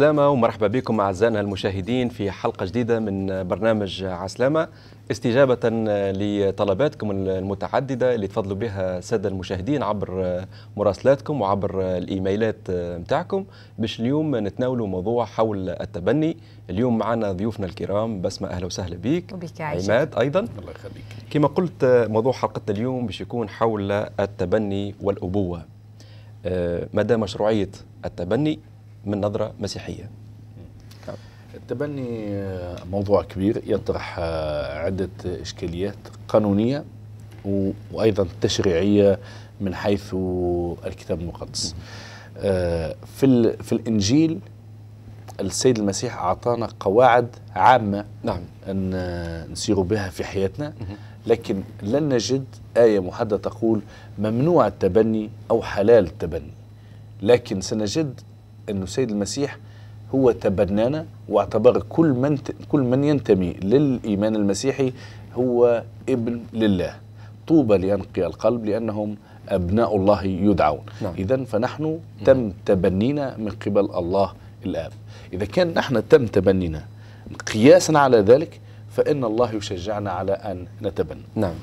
عسلامة ومرحبا بكم أعزائنا المشاهدين في حلقة جديدة من برنامج عسلامة. استجابة لطلباتكم المتعددة اللي تفضلوا بها السادة المشاهدين عبر مراسلاتكم وعبر الإيميلات متاعكم باش اليوم نتناولوا موضوع حول التبني. اليوم معنا ضيوفنا الكرام. بسمة أهلا وسهلا بك وبك عماد أيضا. الله يخليك. كما قلت موضوع حلقتنا اليوم باش يكون حول التبني والأبوة. آه، مدى مشروعية التبني من نظرة مسيحية. التبني موضوع كبير يطرح عدة إشكاليات قانونية وأيضا تشريعية من حيث الكتاب المقدس. آه، في, في الإنجيل السيد المسيح أعطانا قواعد عامة نعم. أن نسير بها في حياتنا لكن لن نجد آية محددة تقول ممنوع التبني أو حلال التبني. لكن سنجد أن السيد المسيح هو تبنانا واعتبر كل من كل من ينتمي للإيمان المسيحي هو ابن لله. طوبى لينقي القلب لأنهم أبناء الله يدعون. نعم. إذا فنحن تم تبنينا من قبل الله الآب. إذا كان نحن تم تبنينا قياسا على ذلك فإن الله يشجعنا على أن نتبنى. نعم.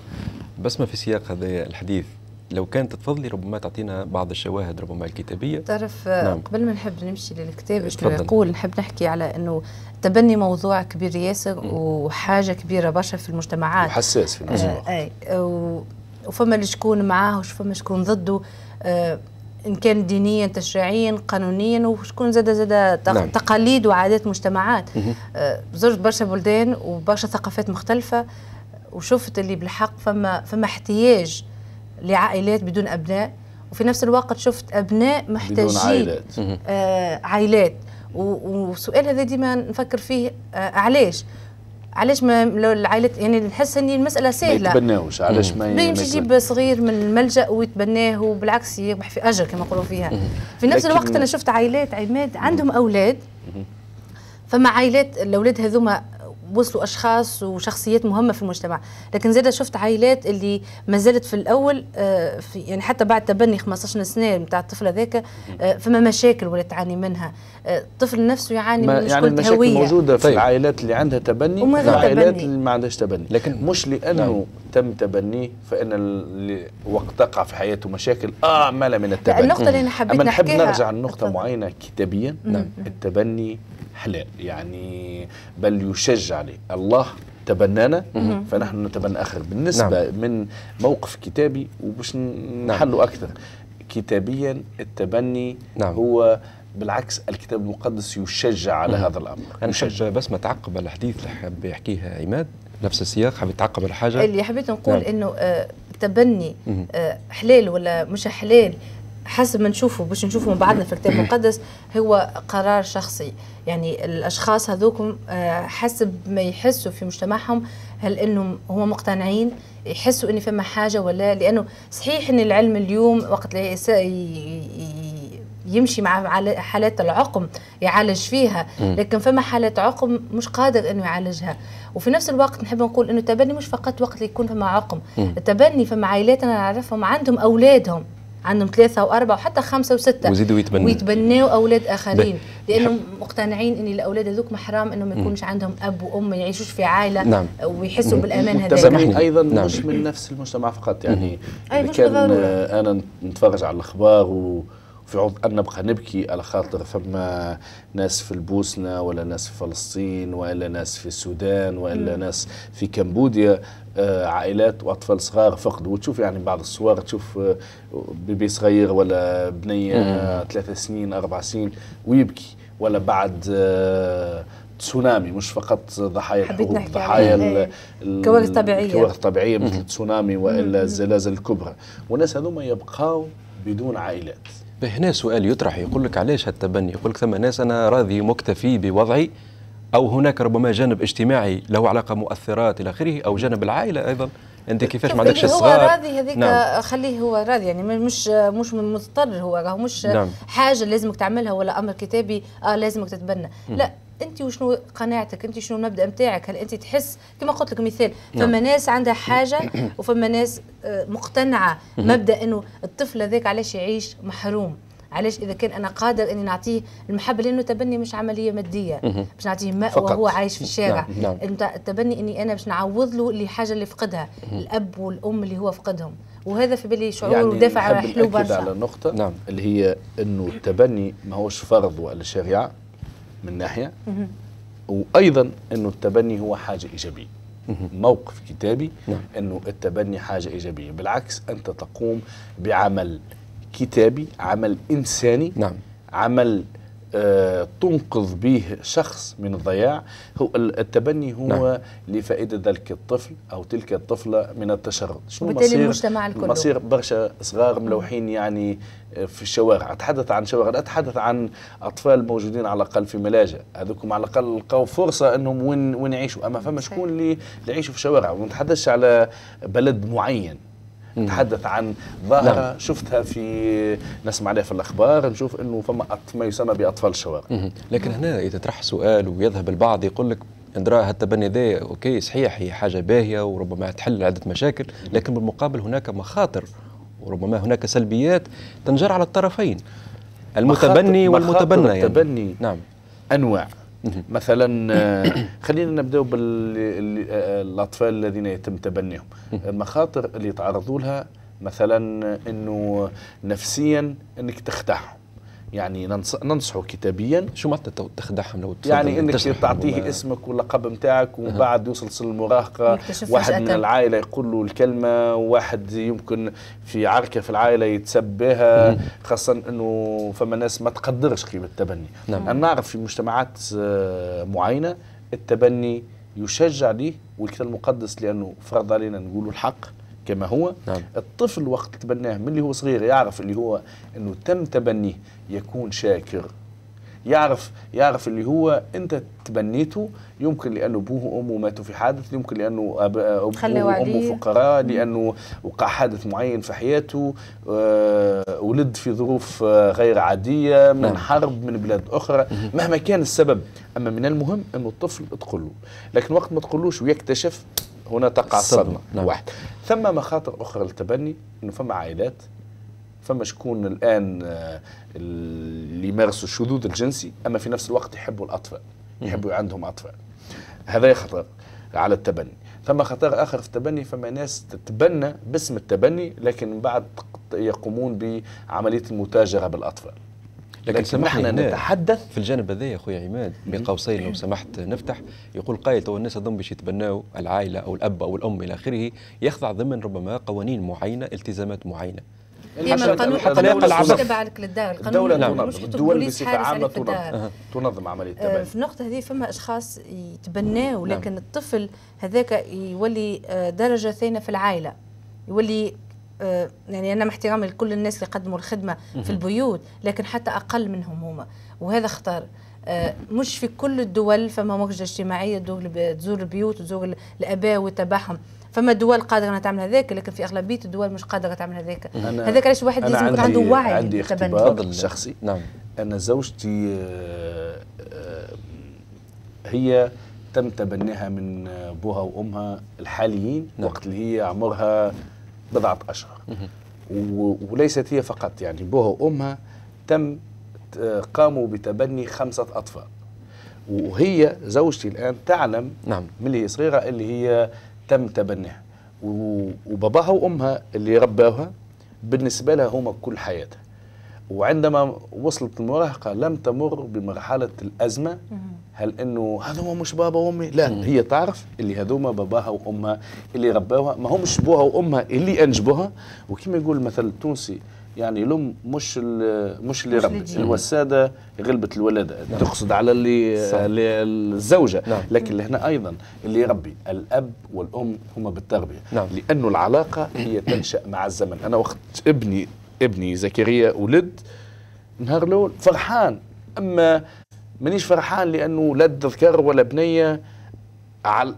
بسمة في سياق هذا الحديث؟ لو كانت تفضلي ربما تعطينا بعض الشواهد ربما الكتابية تعرف نعم. قبل ما نحب نمشي للكتاب شنو. يقول نحب نحكي على إنه التبني موضوع كبير ياسر وحاجة كبيرة برشا في المجتمعات وحساس في نفس آه الوقت أي و- وفما اللي شكون معاه وفما شكون ضده آه إن كان دينيا تشريعيا قانونيا وشكون زاد زاد نعم. تقاليد وعادات مجتمعات. آه زرت برشا بلدان وبرشا ثقافات مختلفة وشفت اللي بالحق فما فما احتياج لعائلات بدون أبناء وفي نفس الوقت شفت أبناء بدون محتاجين عائلات. آه عائلات. وسؤال هذا ديما نفكر فيه آه علاش؟ علاش ما لو العائلات يعني نحس إن المسألة ما سهلة. يتبناوش علاش ما ما يمشي ما يجيب صغير من الملجأ ويتبناه وبالعكس يربح في أجر كما يقولوا فيها. في نفس الوقت أنا شفت عائلات عماد عندهم أولاد فما عائلات الأولاد هذوما وصلوا أشخاص وشخصيات مهمة في المجتمع لكن زاد شفت عائلات اللي ما زالت في الأول آه، في يعني حتى بعد تبني 15 سنة نتاع الطفل هذاك آه، فما مشاكل ولا تعاني منها آه، الطفل نفسه يعاني من يعني مشكله المشاكل هوية موجودة في طيب. العائلات اللي عندها تبني وما العائلات تبني. اللي ما عندهاش تبني لكن- مش لأنه نعم. تم تبنيه فإن اللي وقت تقع في حياته مشاكل اعمل من لا، التبني النقطة اللي أنا حبيت أما نحب نحكيها نرجع لنقطه. معينة كتابيا نعم. التبني حلال. يعني بل يشجع عليه. الله تبنانا فنحن نتبنى آخر. بالنسبة نعم. من موقف كتابي وباش نحله أكثر. كتابيا التبني نعم. هو بالعكس الكتاب المقدس يشجع على هذا الأمر. أنا يشجع. بس ما تعقب على الحديث اللي حاب يحكيه عماد نفس السياق حاب تعقب على حاجة اللي حبيت نقول نعم. إنه آه، التبني. آه، حلال ولا مش حلال حسب ما نشوفه باش نشوفه من بعضنا في الكتاب المقدس هو قرار شخصي. يعني الأشخاص هذوكم آه، حسب ما يحسوا في مجتمعهم هل إنهم هم مقتنعين؟ يحسوا إن فما حاجة ولا لأنه صحيح إن العلم اليوم وقت يمشي مع حالات العقم يعالج فيها. لكن فما حالات عقم مش قادر إنه يعالجها. وفي نفس الوقت نحب نقول إنه التبني مش فقط وقت اللي يكون فما عقم. التبني فما عائلات أنا نعرفهم عندهم أولادهم. عندهم ثلاثة وأربعة وحتى خمسة وستة ويزيدوا يتبنوا. ويتبنوا أولاد آخرين. لأنهم مقتنعين أن الأولاد هذوك محرام أنهم ما يكونش عندهم أب وأم ما يعيشوش في عائلة نعم. ويحسوا بالأمان هذا. أيضا نعم. مش من نفس المجتمع فقط يعني أي مش كان أنا نتفرج على الأخبار و في عوض ان نبقى نبكي على خاطر فما ناس في البوسنة ولا ناس في فلسطين والا ناس في السودان والا ناس في كمبوديا آه، عائلات وأطفال صغار فقدوا وتشوف يعني بعض الصور تشوف آه، بيبي صغير ولا بنية آه، ثلاثة سنين أربع سنين ويبكي. ولا بعد تسونامي مش فقط ضحايا الحروب ضحايا إيه. ال- كوارث طبيعية. الكوارث الطبيعية مثل التسونامي وإلا الزلازل الكبرى. والناس هذوما يبقاو بدون عائلات. هنا سؤال يطرح يقول لك علاش التبني؟ يقول لك ثم ناس أنا راضي مكتفي بوضعي أو هناك ربما جانب اجتماعي له علاقة مؤثرات إلى آخره أو جانب العائلة أيضا. أنت كيفاش ما عندكش اللي هو راضي هذيك نعم. خليه هو راضي يعني مش مش مضطر هو راهو مش نعم. حاجة لازمك تعملها ولا أمر كتابي آه لازمك تتبنى. لا انت وشنو قناعتك؟ انت شنو المبدأ نتاعك هل انت تحس كما قلت لك مثال فما ناس عندها حاجة وفما ناس آه، مقتنعة مبدأ إنه الطفل هذاك علاش يعيش محروم؟ علاش إذا كان أنا قادر إني نعطيه المحبة؟ لأنه التبني مش عملية مادية باش نعطيه ماء فقط. وهو عايش في الشارع. نعم، نعم. التبني إني أنا باش نعوض له اللي حاجة اللي فقدها الأب والأم اللي هو فقدهم. وهذا في بالي شعور يعني ودافع حلو نأكد على برشا نقطة نعم. اللي هي إنه التبني ما هوش فرض ولا شريعة. من ناحية. وأيضا إنه التبني هو حاجة إيجابية. موقف كتابي نعم. إنه التبني حاجة إيجابية. بالعكس أنت تقوم بعمل كتابي عمل إنساني نعم. عمل تنقذ به شخص من الضياع. هو ال- التبني هو نعم. لفائدة ذلك الطفل أو تلك الطفلة من التشرد. شنو وبالتالي مصير؟ المجتمع الكل. مصير برشا صغار ملوحين يعني آه، في الشوارع. أتحدث عن شوارع أتحدث عن أطفال موجودين على الأقل في ملاجئ. هذوكم على الأقل لقوا فرصة أنهم وين وين يعيشوا. أما فما شكون اللي اللي يعيشوا في الشوارع وما نتحدثش على بلد معين. نتحدث عن ظاهرة نعم. شفتها في نسمع عليها في الأخبار نشوف أنه فما ما يسمى بأطفال الشوارع. لكن هنا إذا طرح سؤال ويذهب البعض يقول لك ندرى هالتبني ذا okay صحيح هي حاجة باهية وربما تحل عدة مشاكل لكن بالمقابل هناك مخاطر وربما هناك سلبيات تنجر على الطرفين المتبني والمتبنى يعني التبني نعم. أنواع. مثلا آه، خلينا نبداو بالاطفال الذين يتم تبنيهم. المخاطر اللي يتعرضوا لها مثلا إنه نفسيا إنك تخدعهم. يعني ننص- ننصحه كتابيا. شو معناتها تخدعهم لو يعني إنك تعطيه اسمك واللقب نتاعك ومن بعد يوصل سن المراهقة. يكتشف واحد من. العائلة يقول له الكلمة واحد يمكن في عركة في العائلة يتسب بها خاصه إنه فما ناس ما تقدرش قيمة التبني. نعم. أنا نعرف في مجتمعات آه، معينة التبني يشجع ليه والكتاب المقدس لأنه فرض علينا نقول الحق. كما هو نعم. الطفل وقت تبناه من اللي هو صغير يعرف اللي هو إنه تم تبنيه يكون شاكر يعرف يعرف اللي هو أنت تبنيته يمكن لأنه أبوه وأمه ماتوا في حادث يمكن لأنه أبوه خلوا وأمه. فقراء لأنه وقع حادث معين في حياته آه، ولد في ظروف آه، غير عادية من نعم. حرب من بلاد أخرى مهما كان السبب أما من المهم إنه الطفل تقول له لكن وقت ما تقولوش ويكتشف هنا تقع الصدمة، نعم. واحد. ثم مخاطر أخرى للتبني إنه فما عائلات فما شكون الآن آه، اللي يمارسوا الشذوذ الجنسي أما في نفس الوقت يحبوا الأطفال يحبوا عندهم أطفال. هذا خطر على التبني. ثم خطر آخر في التبني فما ناس تتبنى باسم التبني لكن بعد يقومون بعملية المتاجرة بالأطفال. لكن نحن هنا نتحدث في الجانب هذا يا أخويا عماد بين قوسين لو سمحت نفتح يقول قائل تو الناس هذوم باش يتبناوا العائلة أو الأب أو الأم إلى آخره يخضع ضمن ربما قوانين معينة التزامات معينة ديما حتى- القانون حتى تنظم. تبع لك للدار القانون الدولة نعم. مش الدول بصفة عامة. تنظم تنظم عملية آه، التبني في النقطة هذه فما أشخاص يتبناوا نعم. لكن الطفل هذاك يولي آه، درجة ثانية في العائلة يولي آه، يعني أنا مع احترامي لكل الناس اللي قدموا الخدمة في البيوت لكن حتى أقل منهم هما وهذا خطر آه، مش في كل الدول فما موجة اجتماعية تزور الب- تزور البيوت وتزور ال- الآباء وتتبعهم فما دول قادرة إنها تعمل هذاك لكن في أغلبية الدول مش قادرة تعمل هذاك هذاك علاش الواحد أنا لازم يكون عنده وعي عندي. اختبار. شخصي. نعم أنا زوجتي آه، آه، هي تم تبنيها من أبوها وأمها الحاليين نعم. وقت اللي هي عمرها بضعة أشهر. وليست هي فقط يعني أبوها وأمها تم آه، قاموا بتبني خمسة أطفال. وهي زوجتي الآن تعلم نعم. من اللي هي صغيرة اللي هي تم تبنيها. وباباها وأمها اللي رباوها بالنسبة لها هما كل حياتها. وعندما وصلت المراهقة لم تمر بمرحلة الأزمة هل إنه هذوما مش بابا وأمي؟ لا هي تعرف اللي هذوما باباها وأمها اللي رباوها ما همش بوها وأمها اللي أنجبوها. وكما يقول المثل التونسي يعني الام مش ال- مش اللي تجيب. الوسادة غلبت الولادة. تقصد على اللي صح. الزوجة. نعم. لكن هنا أيضا اللي يربي الأب والأم هما بالتربية. نعم. لأنه العلاقة هي تنشأ مع الزمن. أنا وقت ابني ابني زكريا ولد نهار الأول فرحان. أما مانيش فرحان لأنه لا ذكر ولا بنية عل...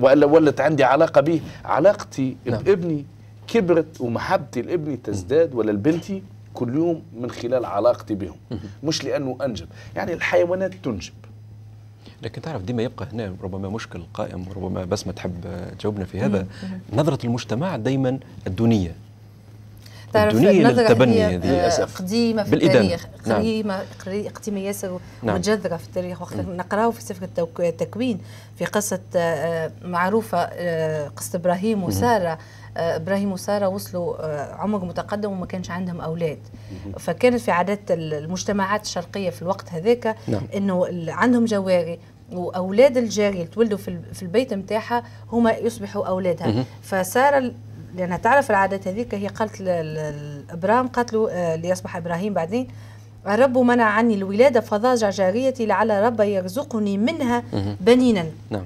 ولا ولت عندي علاقة به. علاقتي نعم. بابني كبرت ومحبتي لابني تزداد ولا لبنتي كل يوم من خلال علاقتي بهم. مش لأنه أنجب. يعني الحيوانات تنجب. لكن تعرف ديما يبقى هنا ربما مشكل قائم ربما بس ما تحب تجاوبنا في هذا. نظرة المجتمع دايما الدونية. الدنيا للتبني هذه. آه، للأسف. قديمة في بالإدانة. التاريخ نعم. قديمة قري- قديمة ياسر نعم. ومجذرة في التاريخ وقت نقراو في سفر التكوين في قصة آه، معروفة آه، قصة إبراهيم وسارة آه، إبراهيم وسارة وصلوا عمر متقدم وما كانش عندهم أولاد فكانت في عادات المجتمعات الشرقية في الوقت هذاك نعم. ال- عندهم جواري وأولاد الجاريه اللي تولدوا في البيت نتاعها هما يصبحوا أولادها فسارة لأنها تعرف العادات هذيك هي قالت لابرام قالت له آه، ليصبح إبراهيم بعدين الرب منع عني الولادة فضاجع جاريتي لعل رب يرزقني منها بنينا. نعم.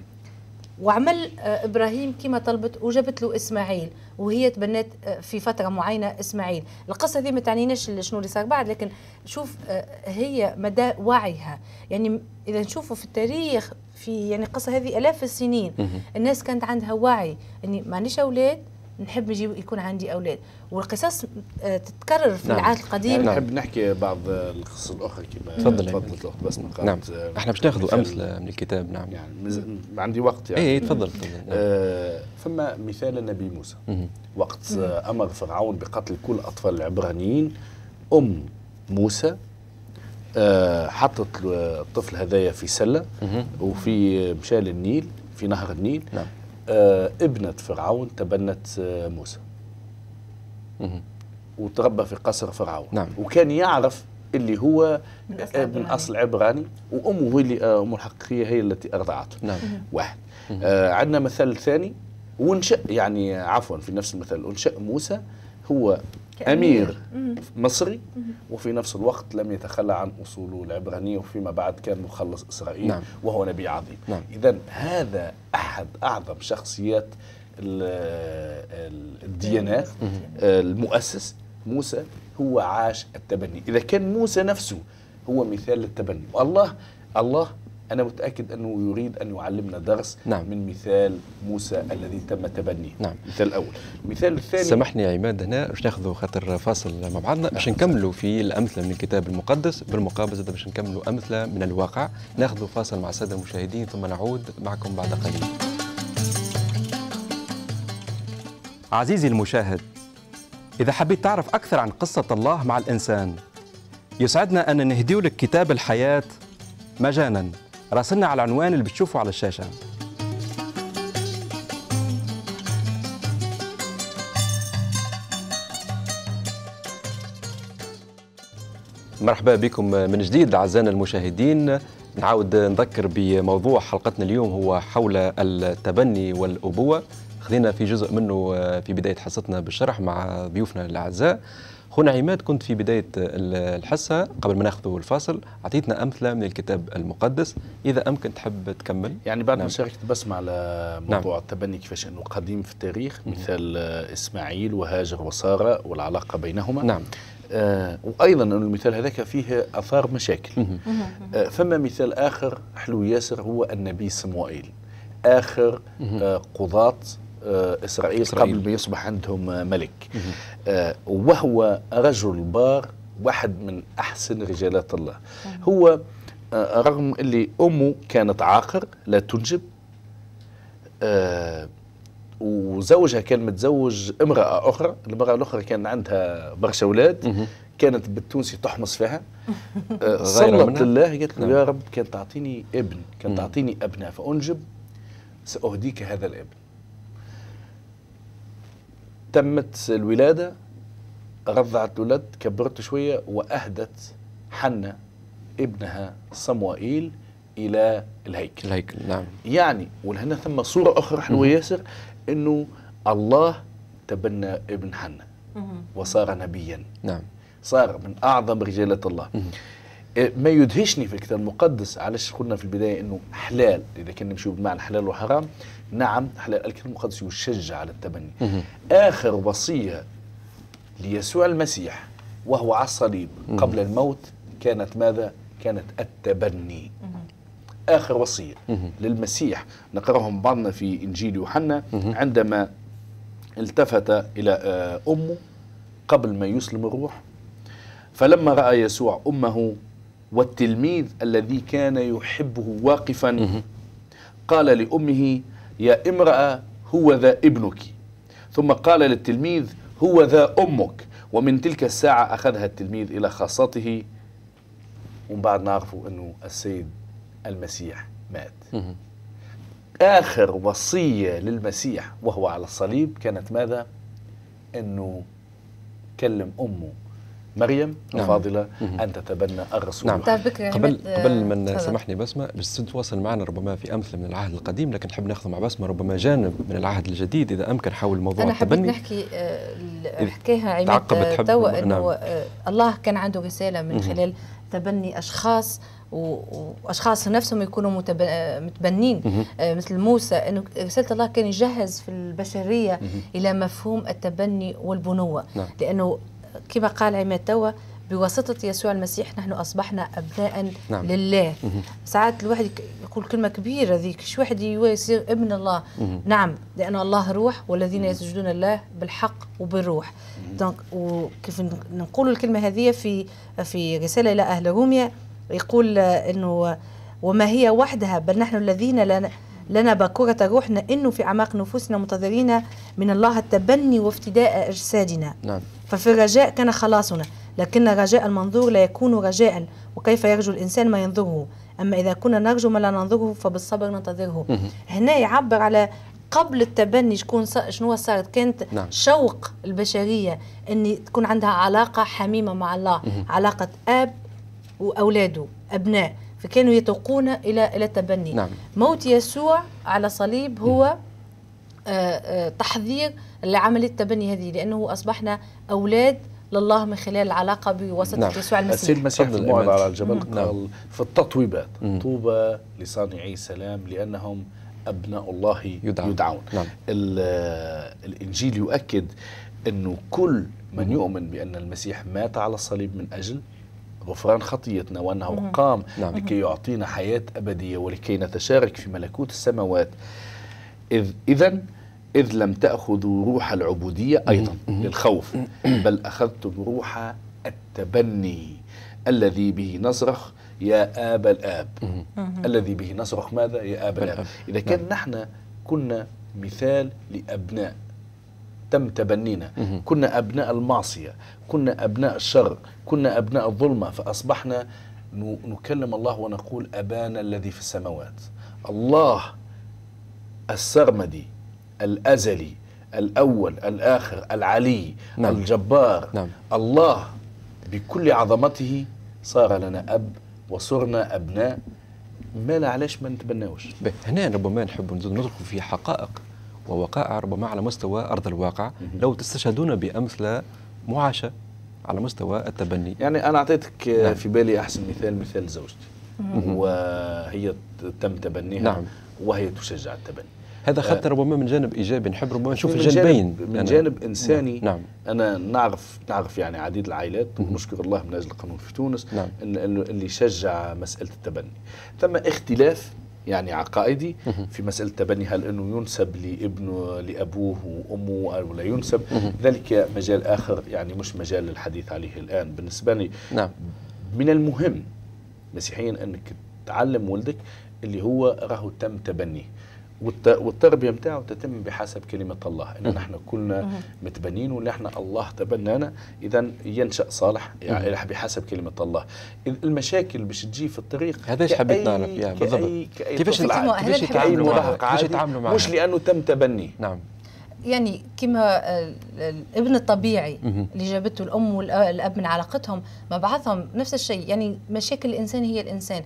وعمل آه، إبراهيم كما طلبت وجابت له إسماعيل وهي تبنت آه، في فترة معينة إسماعيل. القصة دي ما تعنيناش شنو اللي صار بعد لكن شوف هي مدى وعيها. يعني إذا نشوفوا في التاريخ في يعني القصة هذه آلاف السنين الناس كانت عندها وعي. اني ما عنديش أولاد نحب يجي يكون عندي أولاد والقصص آه، تتكرر في نعم. العهد القديم نعم. نحب نحكي بعض القصص الأخرى كما تفضل. تفضلت الأخت بس نقاط نعم آه، إحنا باش ناخذوا مثال- أمثلة من الكتاب نعم يعني مز... عندي وقت يعني اي إيه، تفضل تفضل نعم. آه فما مثال النبي موسى مهم. وقت آه أمر فرعون بقتل كل الاطفال العبرانيين أم موسى آه حطت الطفل هذايا في سلة مهم. وفي مشى للنيل في نهر النيل نعم ابنة فرعون تبنت آه موسى. وتربى في قصر فرعون نعم. وكان يعرف اللي هو من أصل آه، من عبراني. أصل عبراني وأمه هي اللي آه، امه الحقيقية هي التي أرضعته نعم واحد آه عندنا مثال ثاني ونشأ يعني عفوا في نفس المثال ونشأ موسى هو. أمير مصري. وفي نفس الوقت لم يتخلى عن أصوله العبرانية وفيما بعد كان مخلص إسرائيل نعم. وهو نبي عظيم. نعم. إذا هذا أحد أعظم شخصيات ال- ال- الديانات آه، المؤسس موسى هو عاش التبني. إذا كان موسى نفسه هو مثال للتبني. والله الله أنا متأكد أنه يريد أن يعلمنا درس نعم. من مثال موسى الذي تم تبنيه. نعم. المثال الأول المثال الثاني سامحني يا عماد هنا باش ناخذوا خاطر فاصل مع بعضنا. باش نكملوا في الأمثلة من الكتاب المقدس. بالمقابل زاد باش نكملوا أمثلة من الواقع. ناخذوا فاصل مع السادة المشاهدين ثم نعود معكم بعد قليل. عزيزي المشاهد إذا حبيت تعرف أكثر عن قصة الله مع الإنسان يسعدنا أن نهديو لك كتاب الحياة مجانا. راسلنا على العنوان اللي بتشوفه على الشاشة. مرحبا بكم من جديد أعزائنا المشاهدين. نعاود نذكر بموضوع حلقتنا اليوم هو حول التبني والأبوة. خذينا في جزء منه في بداية حصتنا بالشرح مع ضيوفنا الأعزاء. خونا عماد كنت في بداية الحصة قبل ما ناخذ الفاصل. أعطيتنا أمثلة من الكتاب المقدس. إذا أمكن تحب تكمل؟ يعني بعد ما نعم. شاركت بس مع موضوع نعم. التبني كيفاش إنه قديم في التاريخ مثال إسماعيل وهاجر وساره والعلاقة بينهما. نعم. آه وأيضا المثال هذاك فيه آثار مشاكل. آه فما مثال آخر حلو ياسر هو النبي صموئيل آخر آه قضاة آه إسرائيل, إسرائيل. قبل ما يصبح عندهم آه ملك. آه وهو رجل بار واحد من أحسن رجالات الله. هو آه رغم اللي أمه كانت عاقر لا تنجب آه وزوجها كان متزوج امرأة أخرى. المرأة الأخرى كان عندها برشا أولاد. كانت بالتونسي تحمص فيها. آه، صلت؟ لله قالت له نعم. يا رب كان تعطيني ابن. كان. تعطيني أبناء فأنجب سأهديك هذا الابن. تمت الولادة رضعت الولد كبرت شوية وأهدت حنة ابنها صموئيل إلى الهيكل. الهيكل نعم. يعني ولهنا ثم صورة أخرى حلوة ياسر أنه الله تبنى ابن حنة وصار نبيا. نعم. صار من أعظم رجالة الله. إيه، ما يدهشني في الكتاب المقدس علاش قلنا في البداية أنه حلال إذا كان نمشي بمعنى حلال وحرام نعم الكتاب المقدس يشجع على التبني آخر وصية ليسوع المسيح وهو على الصليب قبل الموت كانت ماذا؟ كانت التبني. آخر وصية للمسيح نقرأهم بعضنا في إنجيل يوحنا عندما التفت إلى آه، أمه قبل ما يسلم الروح فلما رأى يسوع أمه والتلميذ الذي كان يحبه واقفا قال لأمه يا امرأة هو ذا ابنك ثم قال للتلميذ هو ذا أمك ومن تلك الساعة أخذها التلميذ إلى خاصته ومن بعد نعرفوا أنه السيد المسيح مات. آخر وصية للمسيح وهو على الصليب كانت ماذا؟ أنه كلم أمه مريم نعم. الفاضلة مهم. أن تتبنى الرسول نعم. قبل قبل ما تفضل. سامحني بسمة بس تتواصل معنا ربما في أمثلة من العهد القديم لكن نحب ناخذ مع بسمة ربما جانب من العهد الجديد إذا أمكن حول موضوع أنا حبيت التبني نحكي آه، حكاها عماد تعقبت آه، حب- توا نعم. إنه آه، الله كان عنده رسالة من. خلال تبني أشخاص و- واشخاص نفسهم يكونوا متب... متبنين مثل موسى إنه رسالة الله كان يجهز في البشرية إلى مفهوم التبني والبنوة نعم. لأنه كما قال عماد توا بواسطة يسوع المسيح نحن أصبحنا أبناء نعم. لله. مهم. ساعات الواحد يقول كلمة كبيرة ذيك شو واحد يصير ابن الله؟ مهم. نعم لأن الله روح والذين يسجدون الله بالحق وبالروح. دونك وكيف نقول الكلمة هذه في في رسالة إلى أهل روميا يقول أنه وما هي وحدها بل نحن الذين لنا لنا باكورة روحنا إنه في أعماق نفوسنا منتظرين من الله التبني وافتداء أجسادنا. نعم. ففي الرجاء كان خلاصنا لكن رجاء المنظور لا يكون رجاء وكيف يرجو الإنسان ما ينظره أما إذا كنا نرجو ما لا ننظره فبالصبر ننتظره. هنا يعبر على قبل التبني شكون شنو صارت كانت نعم. شوق البشرية أن تكون عندها علاقة حميمة مع الله مهم. علاقة أب وأولاده أبناء فكانوا يتوقون إلى إلى التبني نعم موت يسوع على صليب هو آه، تحضير لعملية التبني هذه لأنه أصبحنا أولاد لله من خلال العلاقة بواسطة نعم. يسوع السيد المسيح المسيح في الموعظة إيمان. على الجبل مم. قال في التطويبات مم. طوبى لصانعي السلام لأنهم أبناء الله يدعون. يدعون, نعم. ال- الإنجيل يؤكد أنه كل من يؤمن بأن المسيح مات على الصليب من أجل غفران خطيتنا وأنه مم. قام نعم. لكي يعطينا حياة أبدية ولكي نتشارك في ملكوت السماوات إذ إذا إذ لم تأخذوا روح العبودية أيضا للخوف بل أخذتم روح التبني. الذي به نصرخ يا آب الآب. الذي به نصرخ ماذا؟ يا آب الآب. إذا كان نعم. نحن كنا مثال لأبناء تم تبنينا. كنا أبناء المعصية كنا أبناء الشر كنا أبناء الظلمة فأصبحنا نكلم الله ونقول أبانا الذي في السماوات. الله السرمدي. الأزلي الأول الآخر العلي نعم. الجبار. نعم. الله بكل عظمته صار لنا أب وصرنا أبناء. ما لا علاش ما نتبناوش؟ هنا ربما نحب ندخل في حقائق ووقائع ربما على مستوى أرض الواقع. لو تستشهدون بأمثلة معاشة على مستوى التبني. يعني أنا أعطيتك نعم. في بالي أحسن مثال مثال زوجتي. وهي تم تبنيها. نعم. وهي تشجع التبني. هذا خدنا ربما من جانب إيجابي. نحب ربما نشوف من الجانبين جانب من جانب إنساني. نعم. أنا نعرف نعرف يعني عديد العائلات. ونشكر الله من أجل القانون في تونس. نعم. اللي يشجع مسألة التبني. ثم اختلاف يعني عقائدي في مسألة التبني. هل إنه ينسب لابنه لأبوه وامه أو لا ينسب؟ ذلك مجال آخر يعني مش مجال للحديث عليه الآن. بالنسبة لي نعم. من المهم مسيحيا أنك تعلم ولدك اللي هو راهو تم تبنيه. والتربية نتاعو تتم بحسب كلمة الله إن نحن كلنا متبنين وان إحنا الله تبنانا اذا ينشأ صالح يعني بحسب كلمة الله المشاكل باش تجي في الطريق هذا إيش حبيت نعرف إياه بالضبط. كيفاش. كيفاش يتعاملوا معها؟ كيفاش يتعاملوا معها؟ مش لأنه تم تبنيه نعم يعني كما ال- الابن الطبيعي. اللي جابته الأم والاب من علاقتهم مع بعضهم نفس الشيء يعني مشاكل الإنسان هي الإنسان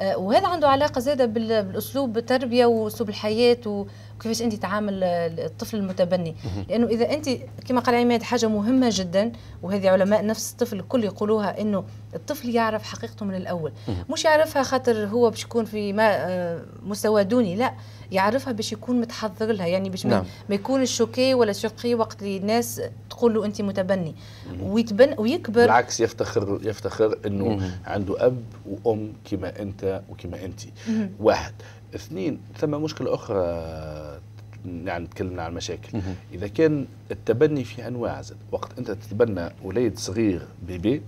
وهذا عنده علاقة زاده بال- بالأسلوب التربيه وأسلوب الحياة وكيفاش انت تعامل آه، الطفل المتبني. لأنه إذا انت كما قال عماد حاجة مهمة جدا وهذه علماء نفس الطفل الكل يقولوها إنه الطفل يعرف حقيقته من الأول. مش يعرفها خاطر هو باش يكون في ما آه، مستوى دوني لا. يعرفها باش يكون متحضر لها يعني باش ما- نعم. ما يكونش شوكي ولا شوقي وقت اللي الناس تقول له أنت متبني. ويتبن ويكبر. بالعكس يفتخر يفتخر إنه مهم. عنده أب وأم كما أنت وكما أنت. واحد. اثنين ثم مشكلة أخرى يعني تكلمنا عن المشاكل. مهم. إذا كان التبني في أنواع زاد. وقت أنت تتبنى وليد صغير بيبي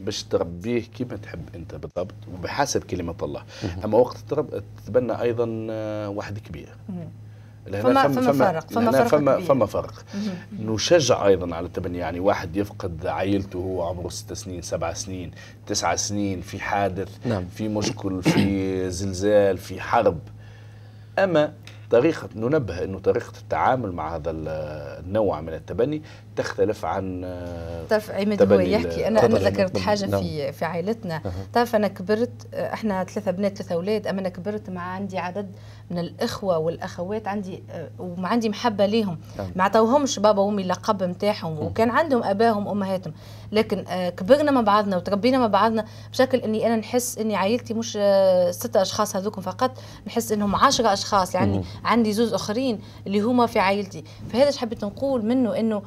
باش تربيه كما تحب أنت بالضبط وبحسب كلمة الله أما وقت ترب- تتبنى أيضا آه، واحد كبير. لهنا فما- فما فرق، فما فرق فما. فما فرق نشجع أيضا على التبني يعني واحد يفقد عائلته وهو عمره ست سنين سبع سنين تسع سنين في حادث نعم. في مشكل في زلزال في حرب أما طريقة ننبه إنه طريقة التعامل مع هذا ال- النوع من التبني تختلف عن آه، تعرف عماد هو يحكي. أنا أنا ذكرت. حاجة نعم. في في عائلتنا. تعرف أنا كبرت آه، إحنا ثلاثة بنات ثلاثة أولاد. أما أنا كبرت مع عندي عدد من الإخوة والأخوات عندي آه، وما عندي محبة ليهم. نعم. ما عطاوهمش بابا وأمي اللقب نتاعهم وكان عندهم ابائهم وأمهاتهم. لكن كبرنا مع بعضنا وتربينا مع بعضنا بشكل إني أنا نحس إني عائلتي مش ستة أشخاص هذوكم فقط. نحس إنهم عشرة أشخاص يعني عندي زوز آخرين اللي هما في عائلتي. فهذا حبيت نقول منه؟ إنه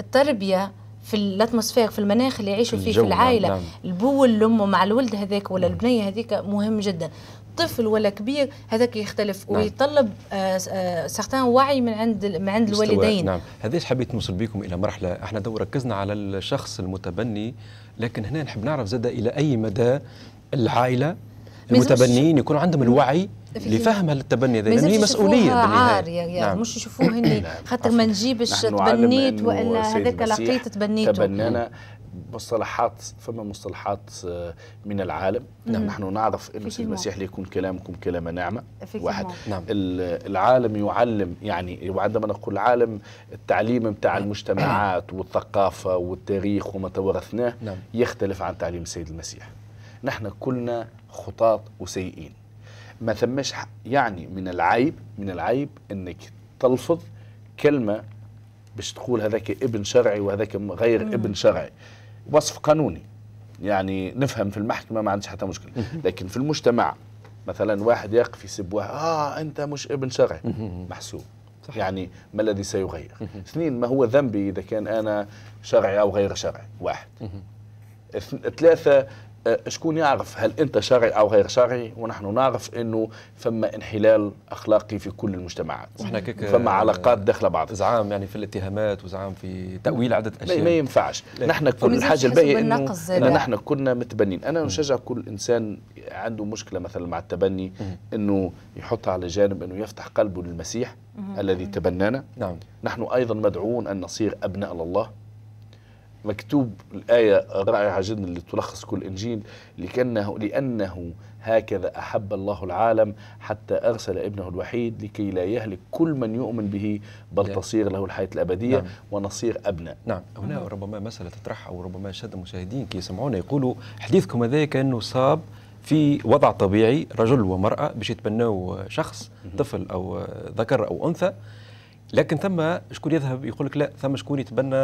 التربية في ال atmosphère في المناخ اللي يعيشوا فيه في الجو، نعم، العائلة نعم. البو والام مع الولد هذاك ولا البنية هذيك مهم جدا طفل ولا كبير هذاك يختلف نعم. ويتطلب certain وعي من عند من عند الوالدين نعم هذا إيش حبيت نوصل بكم إلى مرحلة إحنا دو ركزنا على الشخص المتبني لكن هنا نحب نعرف زاد إلى أي مدى العائلة المتبنيين يكون عندهم الوعي لفهم التبني هذا ما لأن هي مسؤولية عار يا نعم. مش يشوفوه هني نعم، خاطر ما نجيبش تبنيت السيد هذاك لقيت تبنيته تبنانا مصطلحات فما مصطلحات آه، من العالم نعم. نحن نعرف إنه السيد Effectivement. المسيح ليكون كلامكم كلام نعمه. واحد نعم. ال- العالم يعلم يعني وعندما نقول العالم التعليم بتاع المجتمعات والثقافة والتاريخ وما تورثناه نعم. يختلف عن تعليم السيد المسيح نحن كلنا خطاط وسيئين ما ثمش ح- يعني من العيب من العيب إنك تلفظ كلمة باش تقول هذاك ابن شرعي وهذاك غير ابن شرعي. وصف قانوني. يعني نفهم في المحكمة ما عندش حتى مشكلة. لكن في المجتمع مثلا واحد يقف يسب واحد آه أنت مش ابن شرعي. محسوب. صح. يعني ما الذي سيغير؟ اثنين ما هو ذنبي إذا كان أنا شرعي أو غير شرعي؟ واحد. اث- ثلاثة آه، شكون يعرف هل أنت شرعي أو غير شرعي؟ ونحن نعرف إنه فما انحلال أخلاقي في كل المجتمعات. إحنا كيك فما علاقات داخلة بعض. زعام يعني في الاتهامات وزعام في تأويل عده ما, ما أشياء. ينفعش. نحن كل يزيدش الباقية إنه نحن كنا متبنين. أنا نشجع كل إنسان عنده مشكلة مثلا مع التبني إنه يحط على جانب إنه يفتح قلبه للمسيح الذي تبنانا. نعم. نحن أيضا مدعوون أن نصير أبناء الله مكتوب الآية رائعة جدا اللي تلخص كل إنجيل لكنه لأنه هكذا أحب الله العالم حتى أرسل ابنه الوحيد لكي لا يهلك كل من يؤمن به بل نعم. تصير له الحياة الأبدية نعم. ونصير أبناء نعم هنا ربما مسألة تطرح أو ربما السادة المشاهدين كي يسمعونا يقولوا حديثكم هذا كأنه صاب في وضع طبيعي رجل ومرأة باش يتبنوا شخص طفل أو ذكر أو أنثى لكن ثم شكون يذهب يقول لك لا ثم شكون يتبنى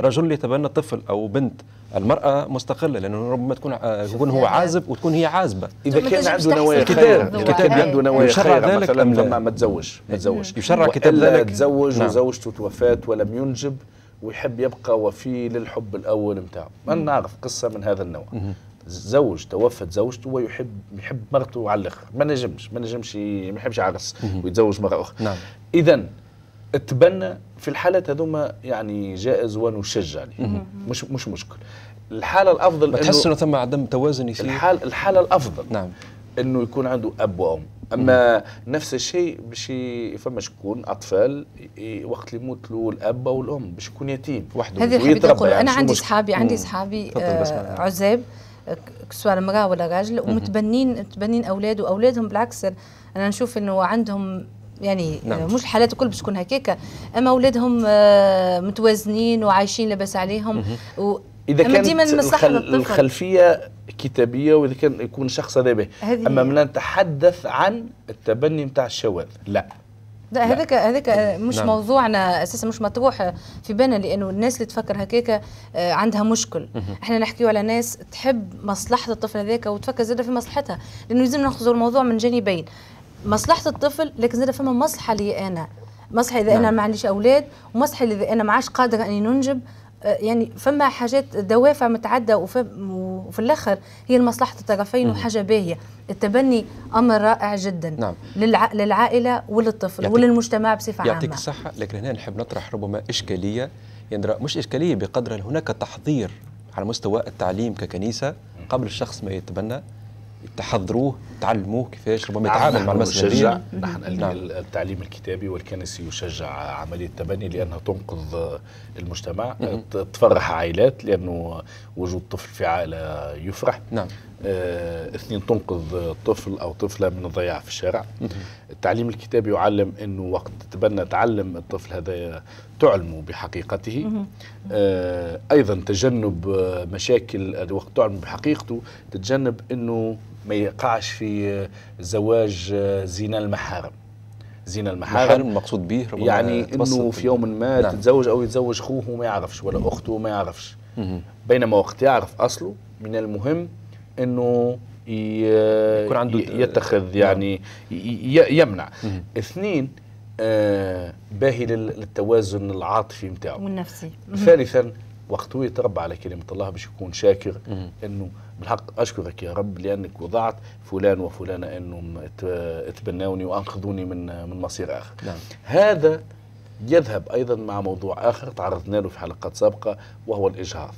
رجل يتبنى طفل أو بنت. المرأة مستقلة لأنه ربما تكون يكون هو عازب وتكون هي عازبة. إذا ما كان عنده نوايا الكتاب- خير الكتاب عنده نوايا يشرع خير ذلك مثلا ما تزوج ما تزوج. يشرع كتاب ذلك؟ تزوج نعم. وزوجته توفات ولم ينجب ويحب يبقى وفي للحب الأول نتاعه أنا نعرف قصة من هذا النوع. زوج توفت زوجته ويحب يحب مرته على الآخر. ما نجمش ما نجمش ما يحبش عرس ويتزوج مرة أخرى. نعم. اذا التبنى في الحالات هذوما يعني جائز ونشجع عليه. مش مش مشكل. الحالة الأفضل ما تحس إنه أنه ثم عدم توازن يصير؟ الحال الحالة الأفضل نعم. إنه يكون عنده أب وأم. أما نفس الشيء باش فما شكون أطفال وقت اللي يموت له الأب أو الأم باش يكون يتيم. وحده. هذه حبيت نقول يعني أنا عندي؟ صحابي عندي. صحابي آه،. عزاب سواء امراه ولا راجل ومتبنين متبنين أولاد وأولادهم بالعكس أنا نشوف إنه عندهم يعني نعم. مش الحالات الكل باش تكون هكاكا. أما اولادهم آه، متوازنين وعايشين لاباس عليهم و إذا أما كانت الخل... الخلفية كتابية وإذا كان يكون الشخص هذا به أما. من نتحدث عن التبني نتاع الشواذ. لا. لا هذاك هذاك مش نعم. موضوعنا أساسا مش مطروح في بالنا لأنه الناس اللي تفكر هكاك آه، عندها مشكل. إحنا نحكيو على ناس تحب مصلحة الطفل هذاك وتفكر زادة في مصلحتها. لأنه لازم ناخذ الموضوع من جانبين. مصلحة الطفل لكن زاده فما مصلحة لي أنا. مصلحة إذا نعم. أنا ما عنديش أولاد ومصلحه إذا أنا ما عادش قادره إني ننجب. آه، يعني فما حاجات دوافع متعددة وف- وفي الآخر هي لمصلحة الطرفين وحاجة باهية. التبني أمر رائع جدا. نعم. للع... للعائلة وللطفل يعطيك- وللمجتمع بصفة يعطيك عامة. الصحة لكن هنا نحب نطرح ربما إشكالية. يعني مش إشكالية بقدر هناك تحضير على مستوى التعليم ككنيسة قبل الشخص ما يتبنى. تحضروه تعلموه كيفاش ربما نعم، يتعامل مع المسألة؟ نحن نعم. التعليم الكتابي والكنسي يشجع عملية التبني لأنها تنقذ المجتمع تفرح عائلات لأنه وجود طفل في عائلة يفرح. نعم. آه، اثنين تنقذ طفل أو طفلة من الضياع في الشارع. التعليم الكتابي يعلم إنه وقت تتبنى تعلم الطفل هذا تعلمه بحقيقته. آه، أيضا تجنب مشاكل وقت تعلم بحقيقته تتجنب إنه ما يقعش في زواج زنا المحارم زنا محارم المحارم المقصود به ربما يعني إنه في يوم ما نعم. تتزوج أو يتزوج اخوه وما يعرفش ولا أخته وما يعرفش. بينما وقت يعرف أصله من المهم إنه يكون عنده يتخذ يعني ي- ي- يمنع. اثنين آه باهي لل- للتوازن العاطفي نتاعو والنفسي ثالثا وقت هو يتربى على كلمة الله باش يكون شاكر. إنه بالحق أشكرك يا رب لأنك وضعت فلان وفلانة انهم ات- اتبنوني وأنقذوني من من مصير آخر. نعم. هذا يذهب أيضا مع موضوع آخر تعرضنا له في حلقات سابقة وهو الإجهاض.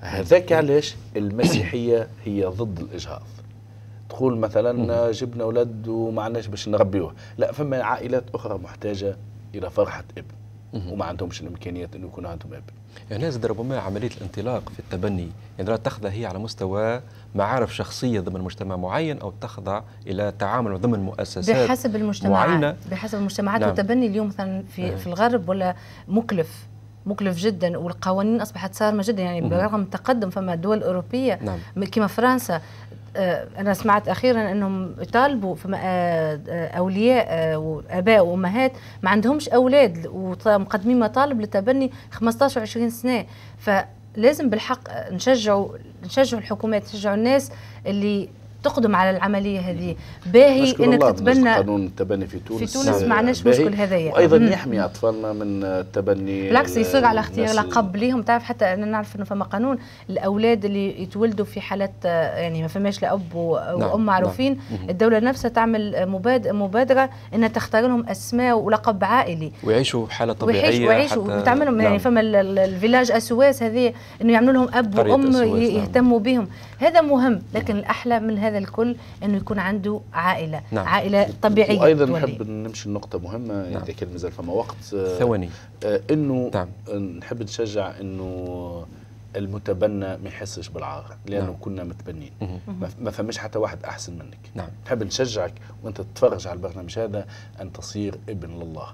هذاك علاش؟ المسيحية هي ضد الإجهاض. تقول مثلا جبنا أولاد وما عندناش باش نربيوه. لا فما عائلات أخرى محتاجة إلى فرحة ابن. وما عندهمش الإمكانيات إنه يكون عندهم ابن يعني زاد ربما عملية الانطلاق في التبني. يعني تخضع هي على مستوى معارف شخصية ضمن مجتمع معين أو تخضع إلى تعامل ضمن مؤسسات بحسب المجتمعات. معينة. بحسب المجتمعات نعم. والتبني اليوم مثلا في في الغرب ولا مكلف مكلف جدا والقوانين أصبحت صارمة جدا. يعني برغم التقدم فما دول أوروبية نعم. كما فرنسا أنا سمعت أخيرا إنهم يطالبوا فما آه، آه، أولياء آه، واباء وأمهات ما عندهمش أولاد ومقدمين مطالب للتبني 15 و20 سنة. فلازم بالحق آه، نشجعوا نشجعوا الحكومات نشجعوا الناس اللي تقدم على العملية هذه باهي إنك تتبنى قانون التبني في تونس في تونس آه، ما عندناش باهي. مشكل هذايا. وأيضا. يحمي أطفالنا من التبني بالعكس يصير على اختيار لقب ليهم تعرف حتى أنا نعرف إنه فما قانون الأولاد اللي يتولدوا في حالات آه، يعني ما فماش لا أب نعم، وأم معروفين نعم. الدولة نفسها تعمل مباد- مبادرة انها تختار لهم أسماء ولقب عائلي ويعيشوا بحاله طبيعية ويعيشوا ويعيشوا حتى- وتعملهم يعني نعم. فما ال- ال- الفيلاج أسواس هذه إنه يعملوا لهم أب وأم نعم. يهتموا بهم هذا مهم لكن الأحلى من هذا الكل إنه يكون عنده عائلة نعم. عائلة طبيعية وأيضا. نحب نمشي لنقطة مهمة نعم. اذا كان مازال فما وقت آه، ثواني آه، إنه نعم. نحب نشجع إنه المتبنى ما يحسش بالعار لأنه نعم. كنا متبنين. ما- ما فماش حتى واحد أحسن منك نعم نحب نشجعك وأنت تتفرج على البرنامج هذا أن تصير ابن لله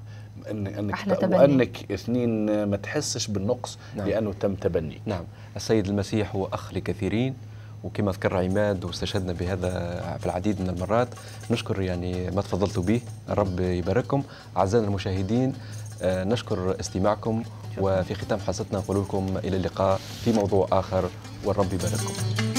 ان إنك أحلى تبني. وأنك اثنين ما تحسش بالنقص نعم. لأنه تم تبني نعم السيد المسيح هو أخ لكثيرين وكما ذكر عماد واستشهدنا بهذا في العديد من المرات نشكر يعني ما تفضلتوا به الرب يبارككم. أعزائنا المشاهدين آه، نشكر استماعكم وفي ختام حلقتنا نقول لكم إلى اللقاء في موضوع آخر والرب يبارككم.